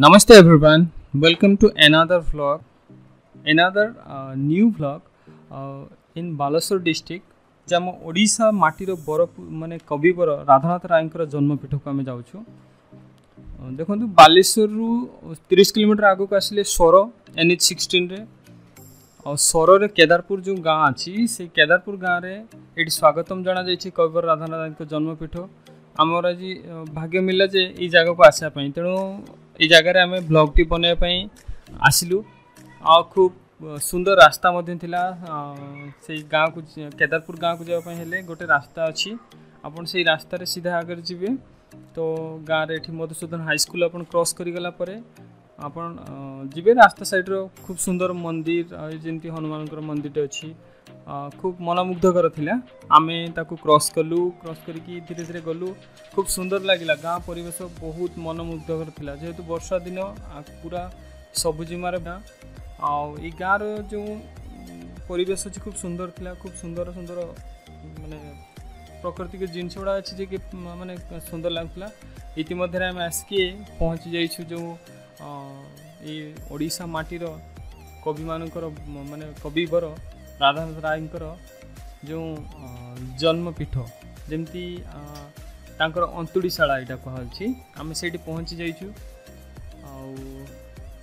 Namaste everyone, welcome to another vlog, another uh, new vlog uh, in Balasore district. ଯେ ଆମ ଓଡ଼ିଶା ମାଟିର ବର ମାନେ କବିବର ରାଧାନାଥ ରାୟଙ୍କର ଜନ୍ମପୀଠକୁ ଆମେ ଯାଉଛୁ ଦେଖନ୍ତୁ ବାଲେଶ୍ୱରରୁ ତିରିଶ କିଲୋମିଟର ଆଗକୁ ଆସିଲେ ସର ଏନ୍ ଏଚ୍ ସିକ୍ସଟିନ୍ରେ ଆଉ ସରରେ କେଦାରପୁର ଯେଉଁ ଗାଁ ଅଛି ସେଇ କେଦାରପୁର ଗାଁରେ ଏଠି ସ୍ୱାଗତମ ଜଣାଯାଇଛି କବିବର ରାଧାନାଥ ରାୟଙ୍କ ଜନ୍ମପୀଠ ଆମର ଆଜି ଭାଗ୍ୟ ମିଳିଲା ଯେ ଏଇ ଜାଗାକୁ ଆସିବା ପାଇଁ ତେଣୁ ଏ ଜାଗାରେ ଆମେ ବ୍ଲଗ୍ଟି ବନେଇବା ପାଇଁ ଆସିଲୁ ଆଉ ଖୁବ୍ ସୁନ୍ଦର ରାସ୍ତା ମଧ୍ୟ ଥିଲା ସେଇ ଗାଁକୁ କେଦାରପୁର ଗାଁକୁ ଯିବା ପାଇଁ ହେଲେ ଗୋଟେ ରାସ୍ତା ଅଛି ଆପଣ ସେଇ ରାସ୍ତାରେ ସିଧା ଆଗରେ ଯିବେ ତ ଗାଁରେ ଏଠି ମଧୁସୂଦନ ହାଇସ୍କୁଲ ଆପଣ କ୍ରସ୍ କରିଗଲା ପରେ ଆପଣ ଯିବେ ରାସ୍ତା ସାଇଡ଼୍ର ଖୁବ୍ ସୁନ୍ଦର ମନ୍ଦିର ଯେମିତି ହନୁମାନଙ୍କର ମନ୍ଦିରଟେ ଅଛି খুব মনমুগ্ধকর লা আমি তাকে ক্রস কলু ক্রস করিকি ধীরে ধীরে গলু খুব সুন্দর লাগিলা গাঁ পরিবেশ বহুত মনমুগ্ধকর লা যেহেতু বর্ষা দিন পুরা ସବୁଜିମାରେ ଗାଁ ଆଉ ଏଇ ଗାଁର ଯେଉଁ ପରିବେଶ ଅଛି ଖୁବ୍ ସୁନ୍ଦର ଥିଲା ଖୁବ୍ ସୁନ୍ଦର ସୁନ୍ଦର ମାନେ ପ୍ରକୃତିକ ଜିନିଷ ଗୁଡ଼ା ଅଛି ଯେ କି ମାନେ ସୁନ୍ଦର ଲାଗୁଥିଲା ଇତିମଧ୍ୟରେ ଆମେ ଆସିକି ପହଞ୍ଚି ଯାଇଛୁ ଯେଉଁ ଏଇ ଓଡ଼ିଶା ମାଟିର କବିମାନଙ୍କର ମାନେ କବିବର ରାଧାନାଥ ରାୟଙ୍କର ଯେଉଁ ଜନ୍ମପୀଠ ଯେମିତି ତାଙ୍କର ଅନ୍ତୁଡ଼ିଶାଳା ଏଇଟା କୁହାଯାଉଛି ଆମେ ସେଇଠି ପହଞ୍ଚି ଯାଇଛୁ ଆଉ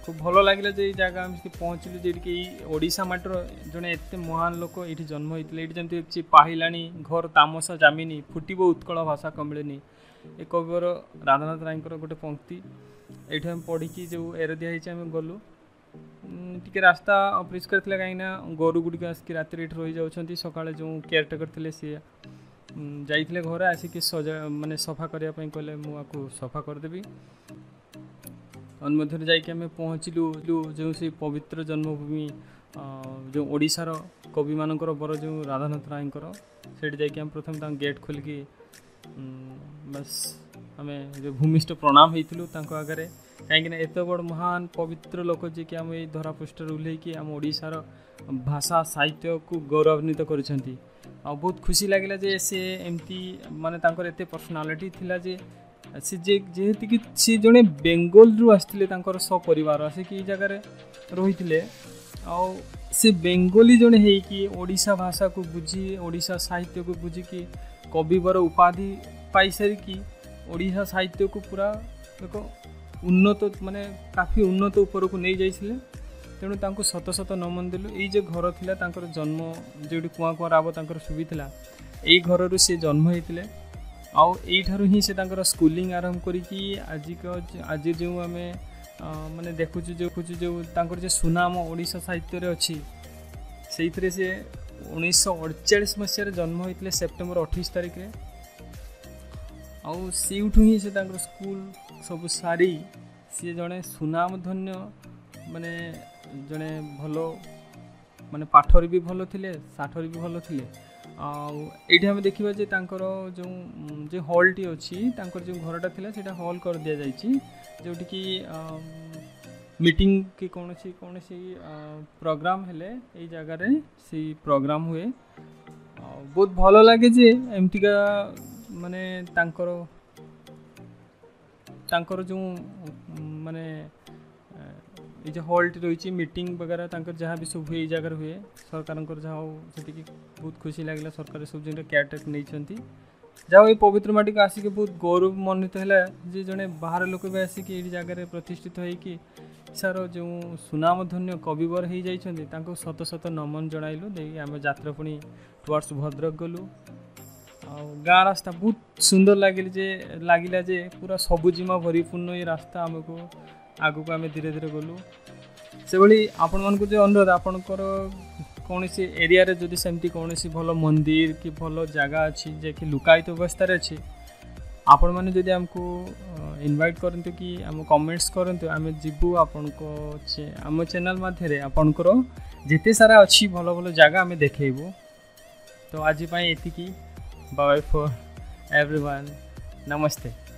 খুব ভালো লাগিলা যে এই জায়গা আমি সেটি পৌঁছিলু যেটিকি ଏଇ ଓଡ଼ିଶା ମାଟିର ଜଣେ ଏତେ মহান ଲୋକ ଏଇଠି ଜନ୍ମ হয়েছিল ଏଇଠି ଯେମିତି হচ্ছে ପାହିଲାଣି ଘର তামসা ଜାମିନି ଫୁଟିବ ଉତ୍କଳ ଭାଷା କମିଳିନି ଏ କବିର ରାଧାନାଥ ରାୟଙ୍କର ଗୋଟେ ପଙ୍କ୍ତି ଏଇଠି ଆମେ ପଢ଼ିକି ଯେଉଁ ଏର ହେଇଛି ଆମେ ଗଲୁ ଟିକେ ରାସ୍ତା ଅପରିଷ୍କାର ଥିଲା କାହିଁକିନା ଗୋରୁଗୁଡ଼ିକ ଆସିକି ରାତିରେ ଏଠି ରହିଯାଉଛନ୍ତି ସକାଳେ ଯେଉଁ କେୟାରଟେକର ଥିଲେ ସିଏ ଯାଇଥିଲେ ଘରେ ଆସିକି ସଜା ମାନେ ସଫା କରିବା ପାଇଁ କହିଲେ ମୁଁ ଆକୁ ସଫା କରିଦେବି ତନ୍ମଧ୍ୟରେ ଯାଇକି ଆମେ ପହଞ୍ଚିଲୁ ଯେଉଁ ସେଇ ପବିତ୍ର ଜନ୍ମଭୂମି ଯେଉଁ ଓଡ଼ିଶାର କବିମାନଙ୍କର ବର ଯେଉଁ ରାଧାନାଥ ରାୟଙ୍କର ସେଠି ଯାଇକି ଆମେ ପ୍ରଥମେ ତାଙ୍କ ଗେଟ୍ ଖୋଲିକି ବାସ୍ ଆମେ ଯେଉଁ ଭୂମିଷ୍ଠ ପ୍ରଣାମ ହେଇଥିଲୁ ତାଙ୍କ ଆଗରେ କାହିଁକିନା ଏତେ ବଡ଼ ମହାନ ପବିତ୍ର ଲୋକ ଯିଏକି ଆମ ଏଇ ଧରାପୃଷ୍ଠରେ ଓହ୍ଲେଇକି ଆମ ଓଡ଼ିଶାର ଭାଷା ସାହିତ୍ୟକୁ ଗୌରବାନ୍ୱିତ କରିଛନ୍ତି ଆଉ ବହୁତ ଖୁସି ଲାଗିଲା ଯେ ସେ ଏମିତି ମାନେ ତାଙ୍କର ଏତେ ପର୍ସନାଲିଟି ଥିଲା ଯେ ସେ ଯେ ଯେହେତୁକି ସେ ଜଣେ ବେଙ୍ଗଲରୁ ଆସିଥିଲେ ତାଙ୍କର ସପରିବାର ଆସିକି ଏଇ ଜାଗାରେ ରହିଥିଲେ ଆଉ ସେ ବେଙ୍ଗଲୀ ଜଣେ ହେଇକି ଓଡ଼ିଶା ଭାଷାକୁ ବୁଝି ଓଡ଼ିଶା ସାହିତ୍ୟକୁ ବୁଝିକି କବିବର ଉପାଧି ପାଇସାରିକି ଓଡ଼ିଶା ସାହିତ୍ୟକୁ ପୁରା ଏକ ଉନ୍ନତ ମାନେ କାଫି ଉନ୍ନତ ଉପରକୁ ନେଇଯାଇଥିଲେ ତେଣୁ ତାଙ୍କୁ ଶତ ଶତ ନମନ ଦେଲୁ ଏଇ ଯେ ଘର ଥିଲା ତାଙ୍କର ଜନ୍ମ ଯେଉଁଠି କୁଆଁ କୁଆଁ ରାବ ତାଙ୍କର ଶୁଭିଥିଲା ଏଇ ଘରରୁ ସେ ଜନ୍ମ ହେଇଥିଲେ ଆଉ ଏଇଠାରୁ ହିଁ ସେ ତାଙ୍କର ସ୍କୁଲିଂ ଆରମ୍ଭ କରିକି ଆଜିକ ଆଜି ଯେଉଁ ଆମେ ମାନେ ଦେଖୁଛୁ ଦେଖୁଛୁ ଯେଉଁ ତାଙ୍କର ଯେ ସୁନାମ ଓଡ଼ିଶା ସାହିତ୍ୟରେ ଅଛି ସେଇଥିରେ ସେ ଉଣେଇଶହ ଅଡ଼ଚାଳିଶ ମସିହାରେ ଜନ୍ମ ହୋଇଥିଲେ ସେପ୍ଟେମ୍ବର ଅଠେଇଶ ତାରିଖରେ ଆଉ ସେଇଠୁ ହିଁ ସେ ତାଙ୍କର ସ୍କୁଲ ସବୁ ସାରି ସିଏ ଜଣେ ସୁନାମଧନ୍ୟ ମାନେ ଜଣେ ଭଲ ମାନେ ପାଠରେ ବି ଭଲ ଥିଲେ ସାଠରେ ବି ଭଲ ଥିଲେ ଆଉ ଏଇଠି ଆମେ ଦେଖିବା ଯେ ତାଙ୍କର ଯେଉଁ ଯେ ହଲ୍ଟି ଅଛି ତାଙ୍କର ଯେଉଁ ଘରଟା ଥିଲା ସେଇଟା ହଲ୍ କରିଦିଆଯାଇଛି ଯେଉଁଠିକି ମିଟିଂ କି କୌଣସି କୌଣସି ପ୍ରୋଗ୍ରାମ୍ ହେଲେ ଏଇ ଜାଗାରେ ସେଇ ପ୍ରୋଗ୍ରାମ୍ ହୁଏ ଆଉ ବହୁତ ଭଲ ଲାଗେ ଯେ ଏମିତିକା ମାନେ ତାଙ୍କର ତାଙ୍କର ଯେଉଁ ମାନେ এই যে হলটি রয়েছে মিটিং বগেরা তাঁর যা বি সব হুয়ে এই জায়গার হুয়ে সরকারঙ্কর যা হোক সেটি বহুত খুশি লাগিলা সরকার সব জিনিস কেয়ারটেক নিয়েছেন যা এই পবিত্র মাটিকে আসিকি বহুত গৌরব মনোনীত হলে যে জনে বাহার লোক বি আসিকি এই জায়গায় প্রতিষ্ঠিত হয়েকি সার যে সুনামধন্য কবিবর হয়ে যাই তাঁর শত শত নমন জনাইলু দিয়ে আমি যাত্রা পুঁ টুয়ার্ডস ভদ্রক গলু ଆଉ ଗାଁ ରାସ୍ତା ବହୁତ ସୁନ୍ଦର ଲାଗିଲି ଯେ ଲାଗିଲା ଯେ ପୁରା ସବୁଜିମା ଭରିପୂର୍ଣ୍ଣ ଏଇ ରାସ୍ତା ଆମକୁ ଆଗକୁ ଆମେ ଧୀରେ ଧୀରେ ଗଲୁ ସେଭଳି ଆପଣମାନଙ୍କୁ ଯେ ଅନୁରୋଧ ଆପଣଙ୍କର କୌଣସି ଏରିଆରେ ଯଦି ସେମିତି କୌଣସି ଭଲ ମନ୍ଦିର କି ଭଲ ଜାଗା ଅଛି ଯେ କି ଲୁକାୟିତ ଅବସ୍ଥାରେ ଅଛି ଆପଣମାନେ ଯଦି ଆମକୁ ଇନଭାଇଟ୍ କରନ୍ତୁ କି ଆମ କମେଣ୍ଟସ୍ କରନ୍ତୁ ଆମେ ଯିବୁ ଆପଣଙ୍କ ଆମ ଚ୍ୟାନେଲ୍ ମଧ୍ୟରେ ଆପଣଙ୍କର ଯେତେ ସାରା ଅଛି ଭଲ ଭଲ ଜାଗା ଆମେ ଦେଖେଇବୁ ତ ଆଜି ପାଇଁ ଏତିକି Bye for everyone. Namaste.